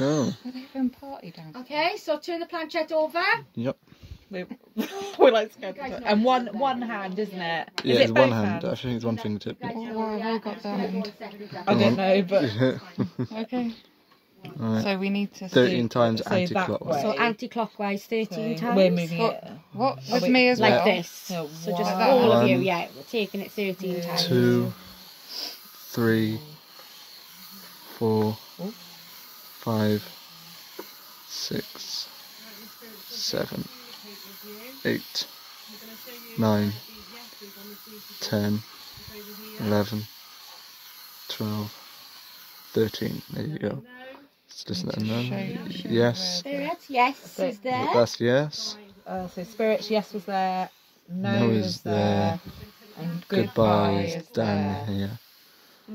Oh, Are they having party down? Okay, so turn the planchette over. yep. We're, we're like scared. guys know And one one hand, isn't it? Yeah, it it's one both hand. hands? I think oh, it's one fingertip. Guys know Why where we have I got So that? one second, guys. I don't know, but Okay. Alright. So we need to. 13 see- times so anti-clockwise. So anti-clockwise 13 So times. We're moving So- it. What? Oh, With me as Like well? this. So So just one- all of you, yeah. We're taking it 13 Two. times. Two, three, four, Oh. Five, six, seven, eight, nine, ten, eleven, twelve, thirteen. There you go. Let's listen to Show them. Yes. Spirit, yes, is there. That's yes. Uh, so spirits, yes, was there. No, No is is there. And Goodbye goodbye is is down there. here.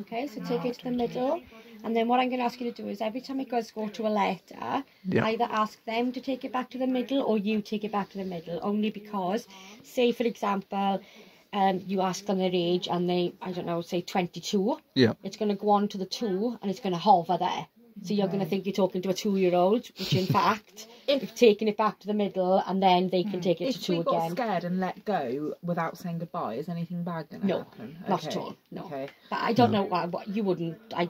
Okay, so take it to the middle. And then what I'm going to ask you to do is every time it goes go to a letter, Yeah. either ask them to take it back to the middle or you take it back to the middle. Only because, say for example, um, you ask them their age and they, I don't know, say 22. Yeah. It's going to go on to the two and it's going to hover there. So you're going to think you're talking to a two-year-old, which in fact, you've taken it back to the middle and then they can take it to two again. If two we got again. scared and let go without saying goodbye, is anything bad going to No, happen? not Okay. at all. No. Okay. But I don't know why. What you wouldn't. I.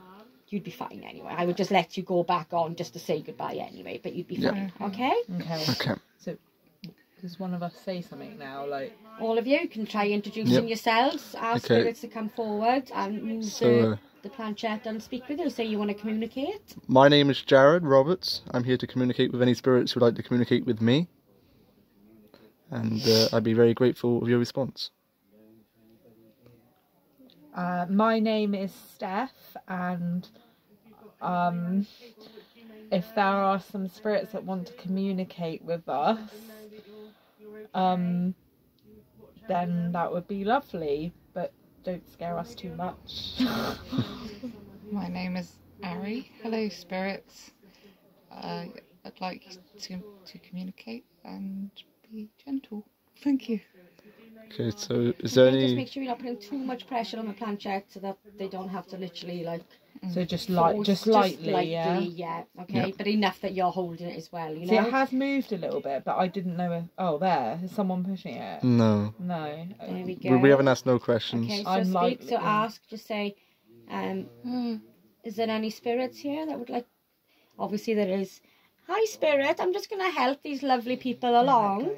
You'd be fine anyway. I would just let you go back on just to say goodbye anyway. But you'd be Yeah. fine. Okay. Okay. Okay. So, does one of us say something now? Like, All of you can try introducing Yep. yourselves. Ask Okay. spirits to come forward and move So, the, uh, the planchette and speak with you. Say you want to communicate. My name is Jared Roberts. I'm here to communicate with any spirits who would like to communicate with me. And uh, I'd be very grateful of your response. uh, my name is Steph, and um, if there are some spirits that want to communicate with us, um, then that would be lovely. But don't scare us too much. My name is Ari. Hello, spirits. Uh, I'd like to to communicate and be gentle. Thank you. Okay, so is there any? Just make sure you're not putting too much pressure on the plant planchette so that they don't have to literally like. So just like, force- just lightly, yeah. yeah. Okay, Yeah. but enough that you're holding it as well. You know. See, it has moved a little bit, but I didn't know. If, oh, there is someone pushing it. No. No. There we go. We, we haven't asked no questions. Okay, so I'm speak. lightly- So ask. Just say, um, Hmm. is there any spirits here that would like? Obviously, there is. Hi, spirit. I'm just going to help these lovely people along.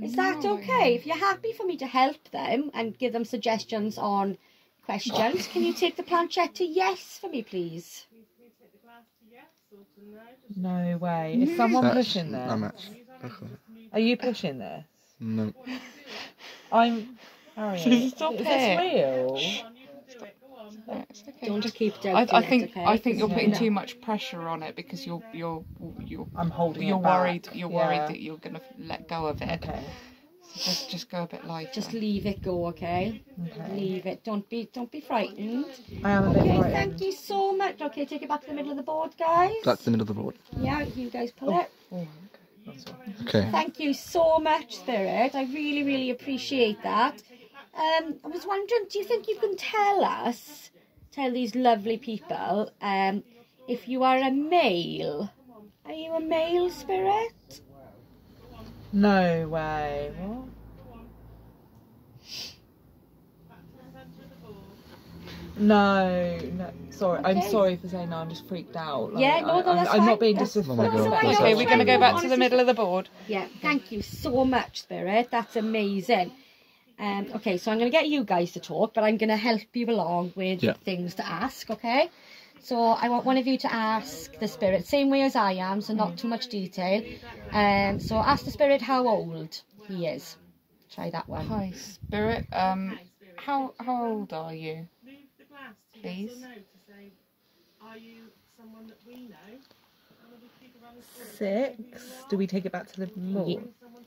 Is that No. okay? If you're happy for me to help them and give them suggestions on questions, can you take the planchette to yes for me, please? No way. Is someone That's- pushing there? I'm actually. Are you pushing this? No. I'm. Harriet, Stop is it. this real? Yeah, it's okay. Don't keep I, doubting I it, think okay? I think you're putting No. too much pressure on it because you're you're you're I'm holding you're it back. worried you're worried Yeah. that you're gonna let go of it. Okay. So just just go a bit lighter. Just leave it go, okay? Okay. Leave it. Don't be don't be frightened. I am a bit Okay, frightened. thank you so much. Okay, take it back to the middle of the board, guys. That's the middle of the board. Yeah, you guys pull it. Oh, okay. That's all right. Okay. Thank you so much, Spirit. I really, really appreciate that. Um, I was wondering, do you think you can tell us, tell these lovely people, um, if you are a male? Are you a male spirit? No way. What? No, no. Sorry, I'm sorry for saying no. I'm just freaked out. Like, Yeah, no, I, no, I'm, I'm not being disrespectful. Oh my God, That's please all right. okay, we're gonna go back to the middle of the board. Yeah, thank you so much, Spirit. That's amazing. Um, okay, so I'm going to get you guys to talk, but I'm going to help you along with Yeah. things to ask, okay? So I want one of you to ask the Spirit, same way as I am, so not too much detail. Um, so ask the Spirit how old he is. Try that one. Hi, spirit. Um, how how old are you? Please. Six. Do we take it back to the mall?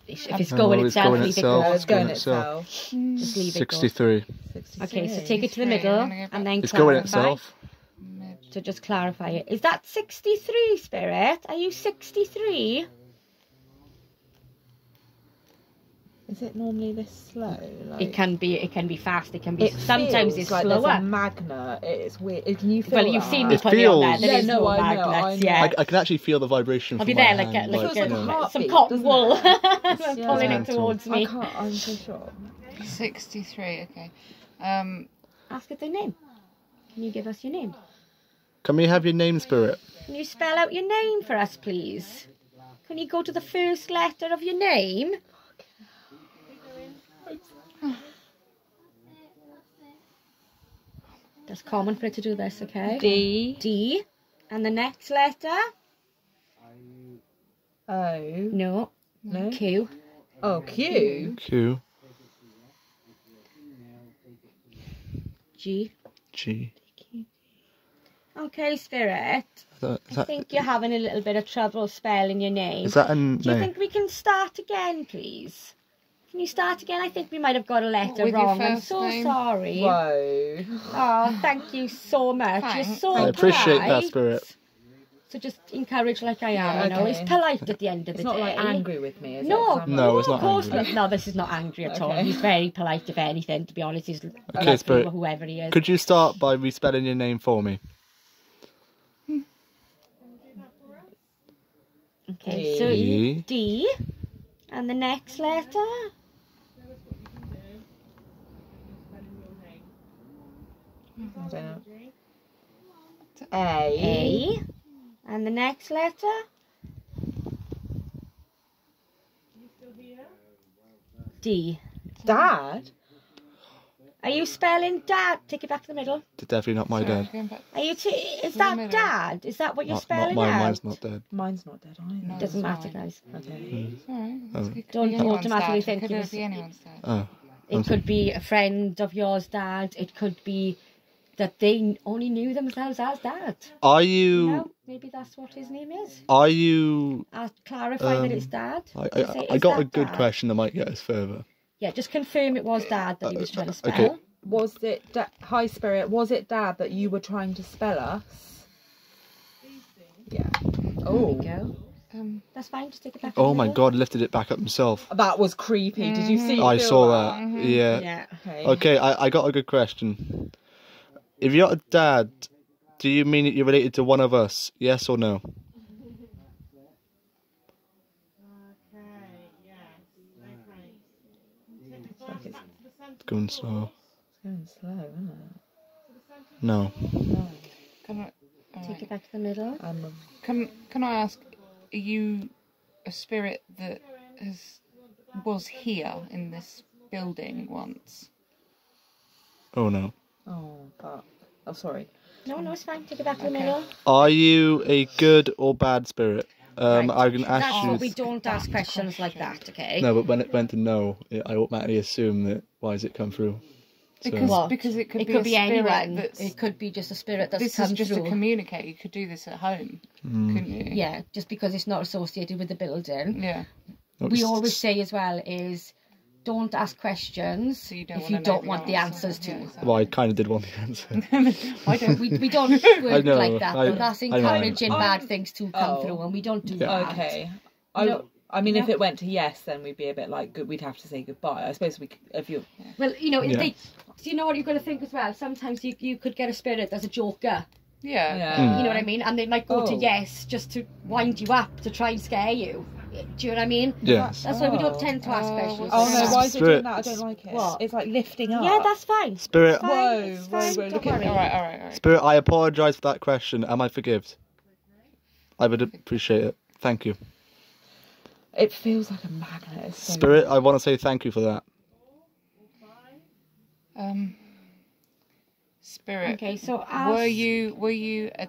If it's No, going it's itself, going leave itself. it go. it's going itself. itself. Just leave it 63. 63. Okay, so take it to the middle I'm gonna and then It's clarify. going itself. Mid- So just clarify it. Is that 63, Spirit? Are you 63? Is it normally this slow? Like, It can be it can be fast. It can be It sometimes it's like there's a slower. magnet. It's weird. Can you feel Well, you've that? seen me It put it on there. feels- There Yeah, is no, no I know, magnets. I know. Yeah. I, I can actually feel the vibration I'll from be there like, a, hand, like, Feels a, like a you know. heart- some cotton doesn't wool it? pulling it mental. towards I me. can't. I'm so shocked. 63, okay. Um, Ask it their name. Can you give us your name? Can we have your name, Spirit? Can you spell out your name for us, please? Can you go to the first letter of your name? That's common for it to do this, okay? D D. And the next letter? O No. no Q. oh Q Q G. G. Okay, Spirit. Is that, is I that, think you're having a little bit of trouble spelling your name. is that a Do you name? think we can start again, please? Can you start again? I think we might have got a letter With wrong. I'm so name? sorry. Whoa. Oh, thank you so much. You're Thanks. so I appreciate that. Spirit. So just encourage like I am, you know. It's polite at the end of It's the not like angry with me, is it? No, 'Cause I'm No, it's not Of course angry. not. No, this is not angry at all. He's very polite, if anything. To be honest, he's Okay, Spirit. whoever he is. Could you start by respelling your name for me? Okay, so D. and the next letter. I don't know. A. A, and the next letter. D. Dad. Are you spelling dad? Take it back to the middle. Definitely not my sorry, dad. going back- Are you? T- is that middle. dad? Is that what you're Not, not spelling mine. out? Mine's not dead. Mine's not dead either. No. Doesn't That's matter, fine. guys. Okay. It's alright. Oh. It could Don't anyone's automatically dad. think It could it was- be anyone's dad. Oh. It could be a friend of yours, dad. It could be that they only knew themselves as dad. Are You you? know, maybe that's what his name is. Are you? I'll clarify that Um, it's dad. I, Just I, say, I "Is got a good dad?" question that might get us further. Yeah, just confirm it was dad that he was trying to spell. okay. Was it da- High Spirit? Was it Dad that you were trying to spell us? Yeah. Oh, Go. Um, That's fine. Just take it back. Oh my. God! Lifted it back up himself. that was creepy. Did you see? I feel saw that. Mhm. Yeah. Yeah. Okay. Okay, I, I got a good question. If you're a dad, do you mean that you're related to one of us? Yes or no? It's like it's It's going slow. going slow, isn't No. it? No. can I, Take alright. it back to the middle. Um, Can can I ask, are you a spirit that has was here in this building once? Oh no. oh, fuck. Oh, sorry. No, no, it's fine. Take it back to the middle. Are you a good or bad spirit? Um, Right. I can ask That's you. what we don't ask questions like that, okay? No, but when it went to no, I automatically assume that why does it come through? So, Because What? because it could it be could a be spirit anyone. that's It could be just a spirit that's this come is just through. to communicate. You could do this at home, mm, couldn't you? yeah, just because it's not associated with the building. Yeah. We always say as well is don't ask questions So you don't if you don't the want the answer. answers to. Yeah. Well, I kind of did want the answer. I don't. We, we don't work know, like that. I- though. That's I know. encouraging bad I'm- things to come Oh. through, and we don't do Yeah. that. Okay. I, No. I mean, if it went to yes, then we'd be a bit like good. We'd have to say goodbye. I suppose we. Could, if you. Well, you know, Yeah. they, do you know what you've got to think as well? Sometimes you, you could get a spirit that's a joker. Yeah. Yeah. You know what I mean? And they might go to Oh. yes just to wind you up to try and scare you. Do you know what I mean? Yes. That's why we don't Oh. tend to ask Oh, questions. Oh like no! Why is it doing that? I don't like it. What? It's like lifting up. Yeah, that's fine. Spirit, Fine, Whoa, it's whoa, fine, whoa, don't look at worry. All right. All right. All right. Spirit, I apologise for that question. Am I forgived? I would appreciate it. Thank you. It feels like a magnet. So- Spirit, I want to say thank you for that. Um. Spirit. Okay, so Were you were you a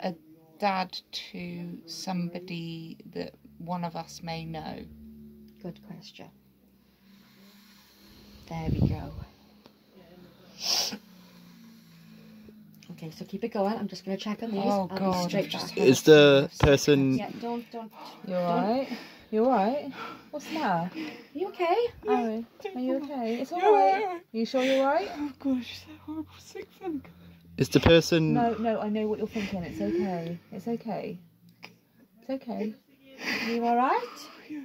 a dad to somebody that one of us may know? Good question. There we go. Okay, so keep it going. I'm just going to check on these. Oh I'll God! be straight back. Is the person- Yeah, don't, don't. You alright? You alright? What's the matter? You okay? Aaron, are you okay? It's alright. You sure you're alright? Oh gosh, that horrible sick thing. Is the person No, no, I know what you're thinking. It's okay. It's okay. It's okay. Are you alright? Oh,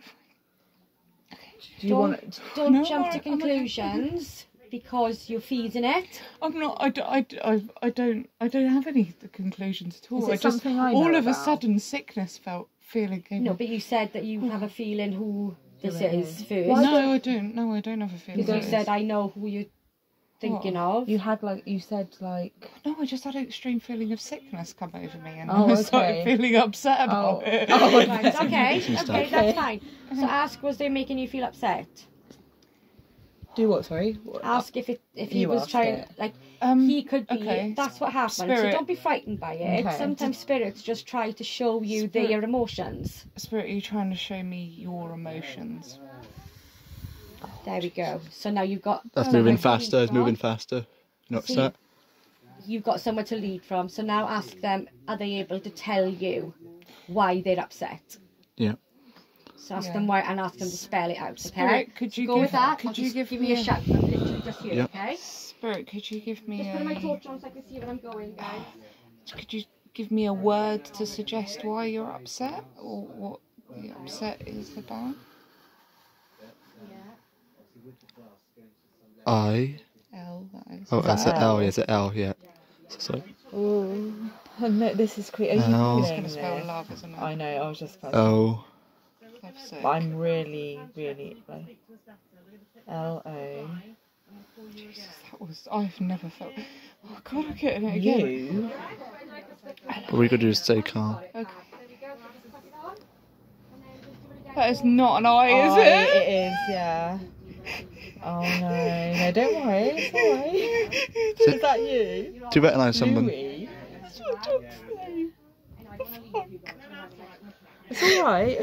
Do you Don't- want? Don't No, jump to conclusions because you're feeding it. I'm not. I, d- I, d- I, I don't. I don't have any conclusions at all. Is it I just something I all know of a sudden sickness felt feeling came. No, up. but you said that you have a feeling who this Who it is is. first. No, I don't. No, I don't have a feeling. Because you said I know who you're thinking of. You had like you said like. No, I just had an extreme feeling of sickness come over me, and Oh, I started okay. feeling upset about Oh. it. Oh, Right, okay, Some okay, that's fine. So ask, was they making you feel upset? Do what? Sorry. What- Ask if it if he You was trying it. like Um, he could be. okay. That's what happened. So don't be frightened by it. Okay. Sometimes spirits just try to show you Spirit. their emotions. Spirit, are you trying to show me your emotions? There we go. So now you've got That's somewhere moving faster. It's moving faster. You're not See? upset. You've got somewhere to lead from. So now ask them: Are they able to tell you why they're upset? Yeah. So ask Yeah. them why and ask them to spell it out. Okay. Spirit, could you Go give, with that. Could I'll you give, give me a shout? I'm literally just here. Yeah. Okay. Spirit, could you give me Just put my torch on so I can see where I'm going, guys. Could you give me a word to suggest why you're upset or what the upset is about? I. L. That is. Oh, that that's an L? L. Yeah, it's an L. Yeah. So, Oh, oh no, this is creepy. Are you Ow. It's gonna spell love, isn't it? I know. I was just. About O. Love. But I'm really, really like L O That was. I've never felt. Oh God, I'm getting it again. U. What we could do is stay calm. Okay. That is not an I, is Oh, it? it is, yeah. Oh no, no, don't worry, it's alright. Is that you? Do you recognise someone? Louis? It's alright.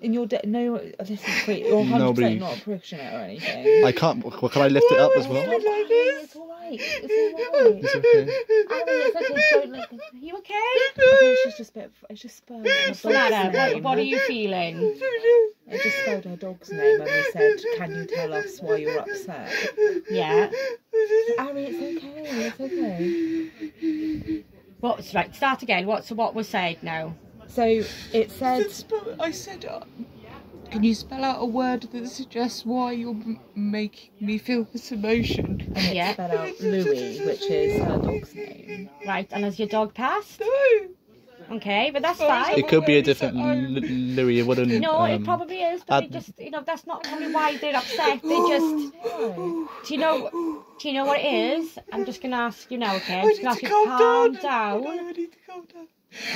In your de- no, this is sweet. You're 100% Nobody- not pushing it or anything. I can't. Well, can I lift it up as well? It's alright. It's alright. It's alright. It's okay. Abby, it's okay. Don't look. Are you okay? I think she's just a bit. It's just spelled her dog's Samara, what, name. what are you feeling? It just spelled her dog's name and we said, "Can you tell us why you're upset?" Yeah. Ari, it's okay. It's okay. What's right? Start again. What? So what was said now? So it said, I said, uh, can you spell out a word that suggests why you're making me feel this emotion? and it Yeah. spelled out Louis, which is her dog's name. Right. And has your dog passed? No. Okay, but that's fine. It could be a different Louis. It wouldn't. No, it um, probably is, but they just, you know, that's not probably why they're upset. They just, do you know, do you know what it is? I'm just gonna ask you now, okay? I'm just gonna ask to you to calm calm down. down, No, I need to calm down.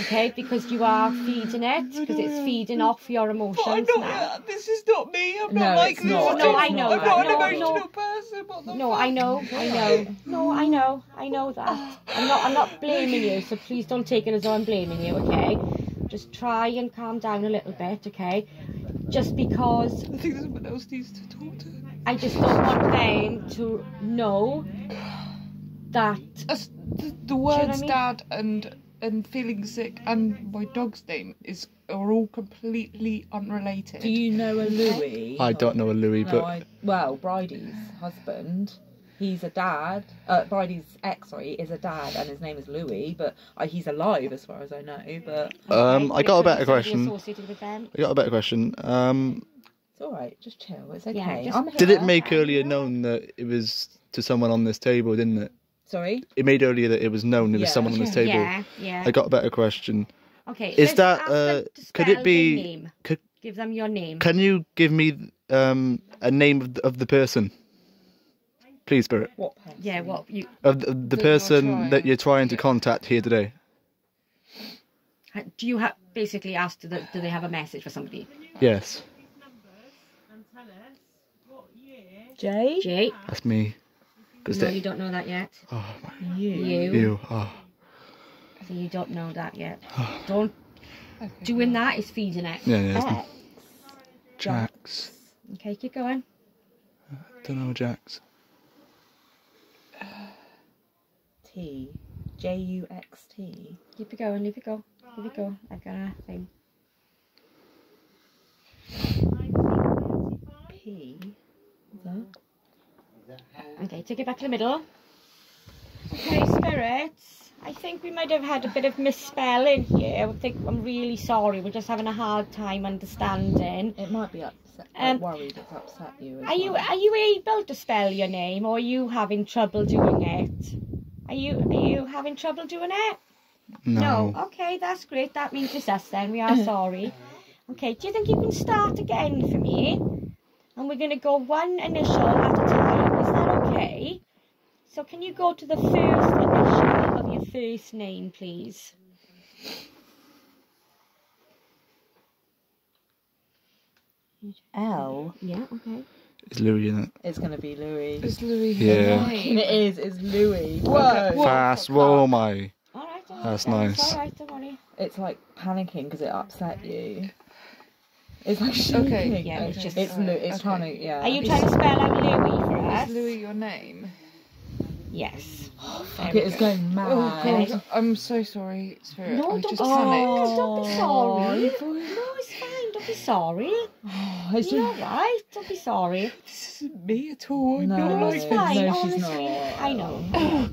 Okay? Because you are feeding it, because it's feeding off your But I'm emotions not. now. uh, this is not me. I'm No, not like it's this. not. No, I know. I'm not an No, emotional no. person. What No, fuck? I know, I know. No, I know, I know that. I'm not, I'm not blaming you, so please don't take it as though I'm blaming you, okay? Just try and calm down a little bit, okay? Just because I think someone else needs to talk to. I just don't want them to know that. As the, the what I words mean? dad and and feeling sick and my dog's name is are all completely unrelated. do you know a Louis? I don't know a Louis, No, but I, well, Bridie's husband. He's a dad. Uh, Bridie's ex, sorry, is a dad, and his name is Louis. But uh, he's alive, as far as I know. But um, Okay, I got a better question. Associated with them. I got a better question. Um, it's all right. Just chill. It's okay. Yeah, just- did it make earlier known that it was to someone on this table, didn't it? Sorry. It made earlier that it was known there was Yeah. someone on this table. Yeah, yeah. I got a better question. Okay. Is let's that, ask them uh, to could it spell be- Name. Could, Give them your name. can you give me um, a name of the, of the person, please, Spirit? What? Person? Yeah. What you? Of the, the That you're person trying. that you're trying to contact here today. Do you have basically asked? Do they, do they have a message for somebody? Yes, Jay. Jay. that's me. Because No, they. you don't know that yet. Oh, my, You. You. you. Oh, So you don't know that yet. don't. Doing that is feeding it. yeah, yeah. it's- X. Jax. Okay, keep going. Don't know Jax. T. J U X T. Keep it going. Leave it go. Leave it go. I've got a thing. P. Is that? Okay, take it back to the middle. Okay, spirits. I think we might have had a bit of misspelling here. I think I'm really sorry. We're just having a hard time understanding. It might be upset. Um, I'm worried it's upset you. As Are you well. are you able to spell your name, or are you having trouble doing it? Are you are you having trouble doing it? No. Okay, that's great. That means it's us then. We are sorry. Okay, do you think you can start again for me? And we're going to go one initial at a time. Is that okay? So can you go to the first initial of your first name, please? L? Yeah, okay. It's Louis in it. It's gonna be Louis. It's Louis Yeah. her name? it is. It's Louis. Whoa! Fast whoa, oh my. All right. all right, That's then. nice. It's all right, don't worry. It's like panicking because it upset you. It's like shaking. Okay, yeah, it's just- It's Lou- it's okay. trying to yeah. Are you trying to spell out Louis for us? Is Louis your name? Yes. Oh, fuck it, it's going oh, mad. Oh god, I'm so sorry, Spirit. No, I don't just be panicked. Don't be sorry. No, it's fine. Don't be sorry. Oh, it's You're just- alright. Don't be sorry. This isn't me at all. I'm No, no, like it's no, this. fine. she's honestly, not. I know.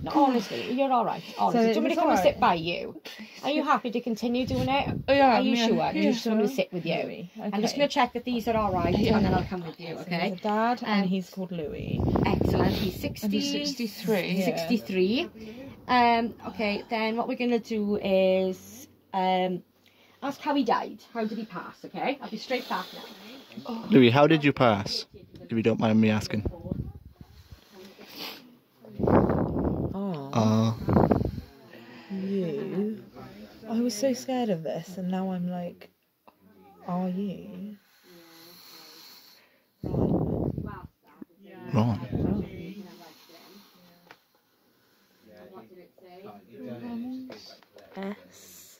No, honestly, you're alright. Honestly, So do you want me to come and sit by you? Are you happy to continue doing it? Oh, yeah, Are you yeah, sure? yeah, You just want to sit with you. Okay. I'm just going to check that these are alright, Yeah. and then I'll come with you. Okay. There's a dad, and Um, he's called Louis. Excellent. He's 60. And he's 63. Yeah. 63. Um, okay, then what we're going to do is um, ask how he died. How did he pass, okay? I'll be straight back now. Louis, how did you pass? If you don't mind me asking. Oh, Uh, you. I was so scared of this, and now I'm like, are you? Ron. S.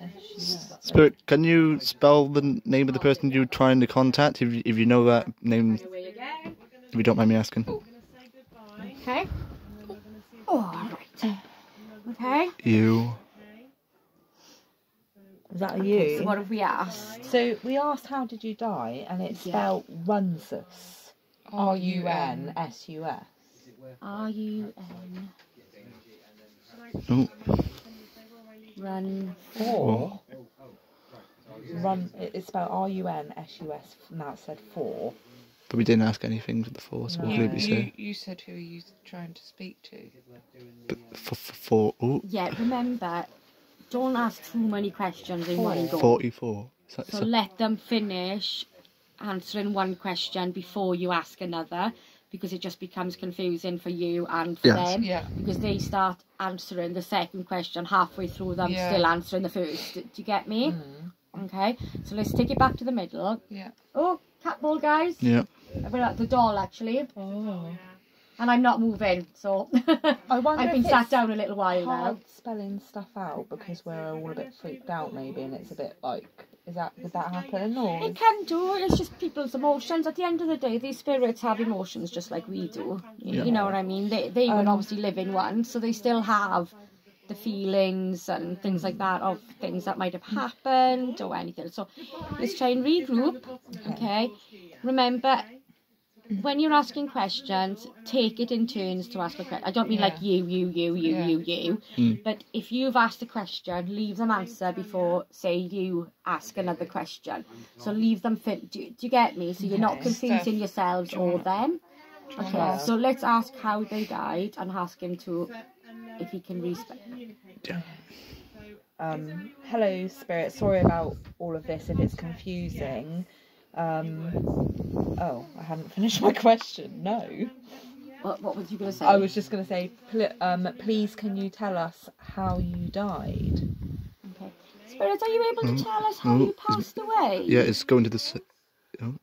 S. Spirit, can you spell the name of the person you're trying to contact? If you, if you know that name, if you don't mind me asking. Oh. Okay. Oh, all right. Okay. You. Is that So you? what have we asked? So we asked how did you die, and it's Yeah. spelled Runsus. R U N S U S. R U N Oh, Um, run. Four. Run. It's spelled R U N S U S. Now it said four. but we didn't ask anything for the four, so we'll No. You, leave you, say. you said who are you trying to speak to? But for, for four. Oh, Yeah, remember, don't ask too many questions in one go. 44. Is that- is So that- let them finish answering one question before you ask another, because it just becomes confusing for you and for Yes. them. Yeah. Because they start answering the second question halfway through them Yeah. still answering the first. Do, do you get me? Mm-hmm. Okay. So let's take it back to the middle. Yeah. Oh, cat ball, guys. yeah. We're at the doll actually, Oh. and I'm not moving, so I wonder I've been it's sat down a little while now. hard spelling stuff out because we're all a bit freaked out maybe, and it's a bit like, is that would that happen or? It can do. It's just people's emotions. At the end of the day, these spirits have emotions just like we do. You, Yeah. you know what I mean? They they Um, would obviously live in one, so they still have the feelings and things like that of things that might have happened or anything. So let's try and regroup. Okay. Remember. When you're asking questions, take it in turns to ask a question. I don't mean like you, you, you, you, Yeah. you, you. Mm. But if you've asked a question, leave them answer before, say, you ask another question. So leave them fit. Do, do you get me? So you're not confusing Steph, yourselves or them. Okay. Yeah. So let's ask how they died and ask him to, if he can respect. Um, hello, spirit. Sorry about all of this if it's confusing. Um, oh, I hadn't finished my question. No, What, what was you going to say? I was just going to say, pl- um, please, can you tell us how you died? Okay. Spirit, are you able to Mm, tell us how you passed away? Yeah, it's going to the. s- Oh.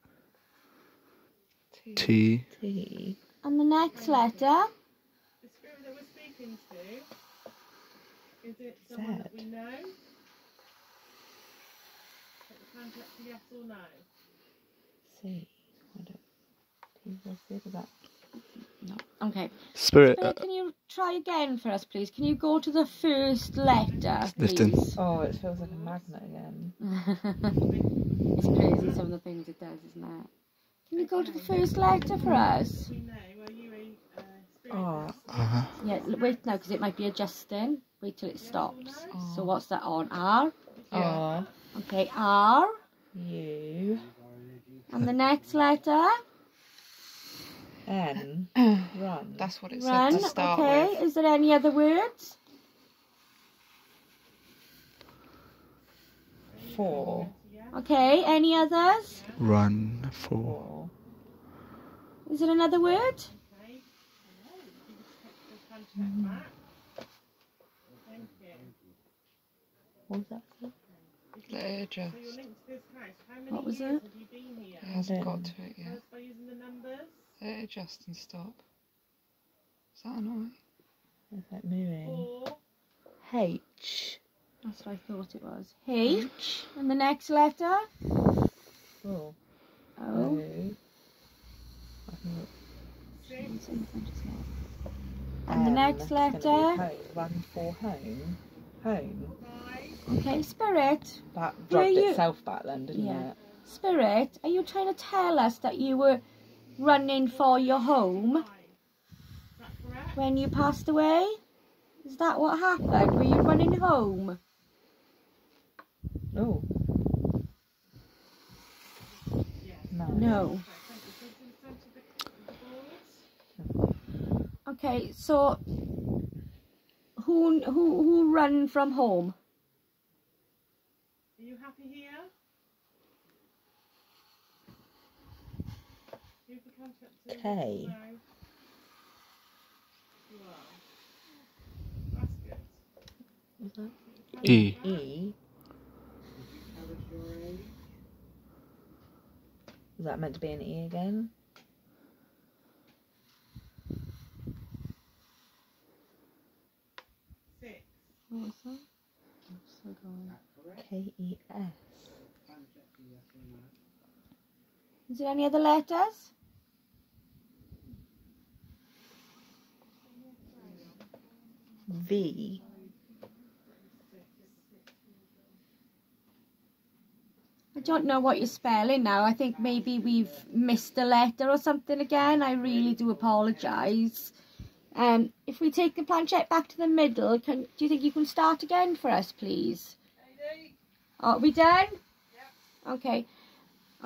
T. T. And the next letter? into? Is it someone that we know? Take the planchette yes or no? See. I don't. He was good at. Okay. Spirit, uh, can you try again for us, please? Can you go to the first letter, lifting. please? Oh, it feels like a magnet again. it's crazy some of the things it does, isn't it? Can you go to the first letter for us? We know. Are you a uh, spirit? Oh, uh, Yeah, wait now because it might be adjusting. Wait till it stops. Oh. So what's that on? R? oh, Okay, R. you. And the next letter? N. Run. That's what it said to start Okay, with. is there any other words? Four. Okay, any others? run. Four. Is there another word? Okay. Hello. You just take the planchette back. Thank you. What was that? For? Let it adjust. So you're linked to this house. How many What was years it? have you been here? It hasn't got Um, to it yet. us by using the numbers. Let it adjust and stop. Is that annoying? Is that moving. H. That's what I thought it was. H. And the next letter? Oh. O. O. I. And the next it's gonna be letter? home. Run for home. Home. Okay, Spirit. That dropped you- itself back then, didn't Yeah. it? Spirit, are you trying to tell us that you were running for your home Five. Is that correct? when you passed away? Is that what happened? Were you running home? No. No. Okay. So to the centre of the, the board. Okay, so who who who run from home? Are you happy here? Use the planchette to K. No. You. That's good. E. E. Is that meant to be an E again? Six. K E S. Is there any other letters? V. I don't know what you're spelling now. I think maybe we've missed a letter or something again. I really do apologise. Um, if we take the planchette back to the middle, can do you think you can start again for us, please? Are we done? Yeah. Okay.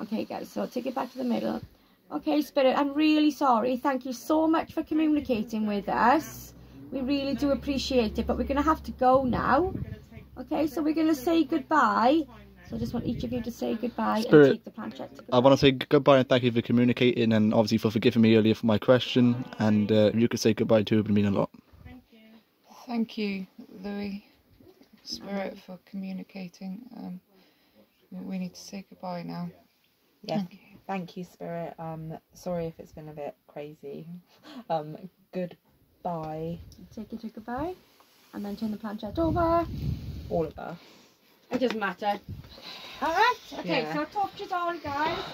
Okay, guys. So take it back to the middle. Okay, Spirit. I'm really sorry. Thank you so much for communicating with us. We really do appreciate it. But we're gonna have to go now. We're going to take Okay, so we're gonna say goodbye. So I just want each of you to say goodbye Spirit, and take the planchette. To I want to say goodbye and thank you for communicating and obviously for forgiving me earlier for my question. And uh, you could say goodbye too, it would mean a lot. Thank you. Thank you, Louis, Spirit, for communicating. Um, we- we need to say goodbye now. Yeah. Thank you. Thank you, Spirit. Um, sorry if it's been a bit crazy. Um, goodbye, Take it to goodbye. And then turn the planchette over. all of us. It doesn't matter. Alright, okay, Yeah. so torches on guys.